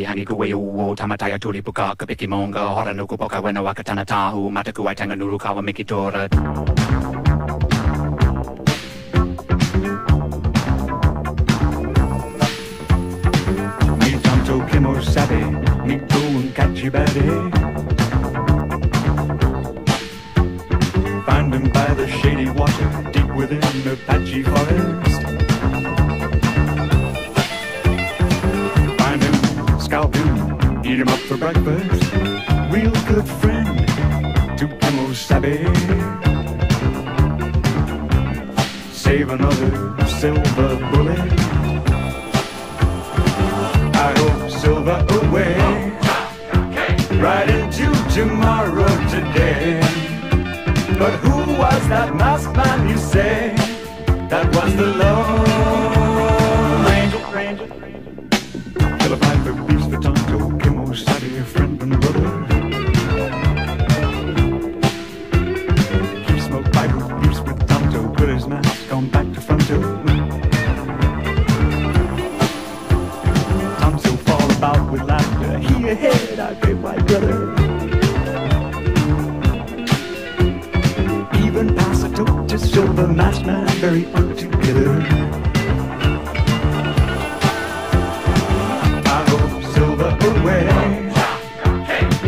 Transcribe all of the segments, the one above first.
Hangi kuwe uo tamataya tuli puka kapiki monga hora nuku poka wena wakatana tahu mataku waitanga nuru kawa mikitora Mi tanto kimo sabe mi un kachibade Find him by the shady water deep within the patchy forest eat him up for breakfast. Real good friend to Kemo Sabe. Save another silver bullet. I hope silver away. Right into tomorrow today. But who was that masked man you say? That was the Lone mask on back to fronto. Tonto fall about with laughter, he ahead, our great white brother. Even pass a tote to silver masked man, very untogether. I hope silver away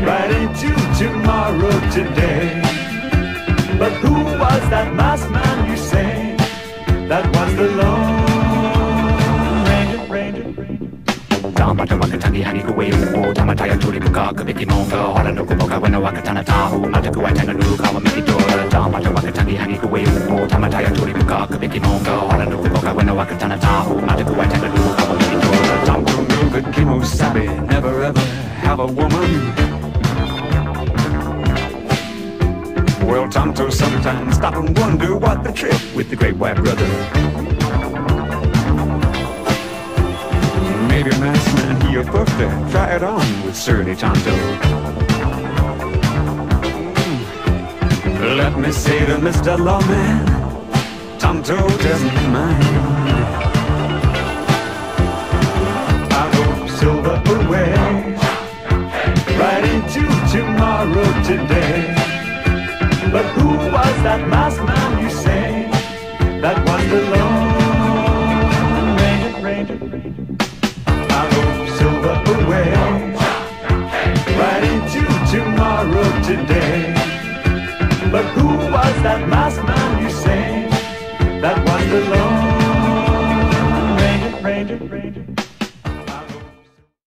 Right into tomorrow today But who was that masked Ranger Tamata wakatangi hani kuwe uo Tamataya turi puka kabiki monga Hora no kupoka wena wakatana tahu Mataku waitanga nuru kawa mikitora Tamata wakatangi hani kuwe uo Tamataya turi puka kabiki monga Hora no kupoka wena wakatana tahu Mataku waitanga nuru kawa mikitora Tonto knew that Kemo Sabe never ever have a woman Well, Tonto sometimes stop and wonder what the trip with the great white brother. Maybe a masked man he a birthday, try it on with surly Tonto. Hmm. Let me say to Mr. Lawman, Tonto doesn't mind. I hope silver away, right into tomorrow today. tomorrow, silver away. Right into tomorrow today. But who was that man you? That was the Lone Ranger, Ranger.